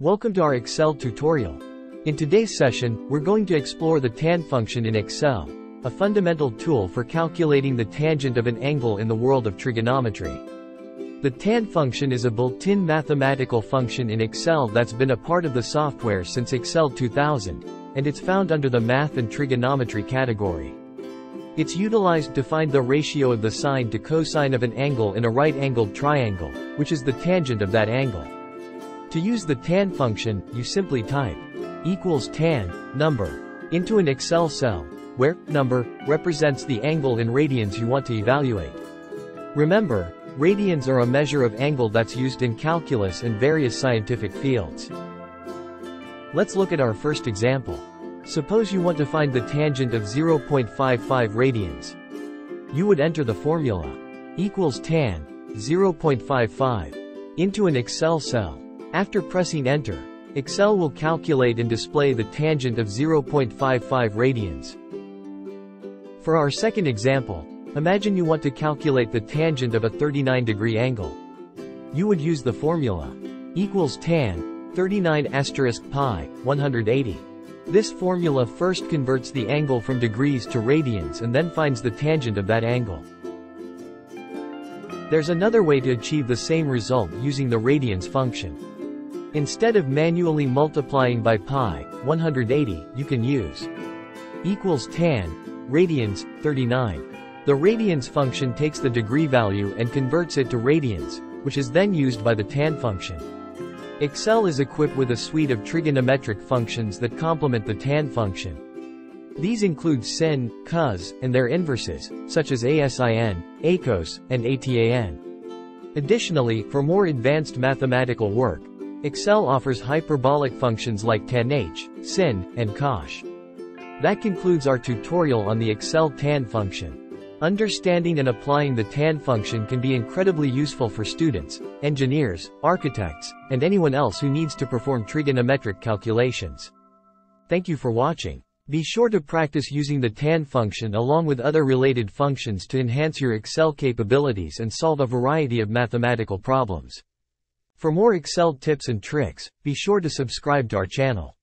Welcome to our Excel tutorial. In today's session, we're going to explore the tan function in Excel, a fundamental tool for calculating the tangent of an angle in the world of trigonometry. The tan function is a built-in mathematical function in Excel that's been a part of the software since Excel 2000, and it's found under the Math and Trigonometry category. It's utilized to find the ratio of the sine to cosine of an angle in a right-angled triangle, which is the tangent of that angle. To use the tan function, you simply type equals tan, number, into an Excel cell, where number represents the angle in radians you want to evaluate. Remember, radians are a measure of angle that's used in calculus and various scientific fields. Let's look at our first example. Suppose you want to find the tangent of 0.55 radians. You would enter the formula equals tan 0.55 into an Excel cell. After pressing enter, Excel will calculate and display the tangent of 0.55 radians. For our second example, imagine you want to calculate the tangent of a 39 degree angle. You would use the formula equals tan 39 asterisk pi 180. This formula first converts the angle from degrees to radians and then finds the tangent of that angle. There's another way to achieve the same result using the radians function. Instead of manually multiplying by pi, 180, you can use equals tan, radians, 39. The radians function takes the degree value and converts it to radians, which is then used by the tan function. Excel is equipped with a suite of trigonometric functions that complement the tan function. These include sin, cos, and their inverses, such as ASIN, ACOS, and ATAN. Additionally, for more advanced mathematical work, Excel offers hyperbolic functions like tanh, sinh, and cosh. That concludes our tutorial on the Excel tan function. Understanding and applying the tan function can be incredibly useful for students, engineers, architects, and anyone else who needs to perform trigonometric calculations. Thank you for watching. Be sure to practice using the tan function along with other related functions to enhance your Excel capabilities and solve a variety of mathematical problems. For more Excel tips and tricks, be sure to subscribe to our channel.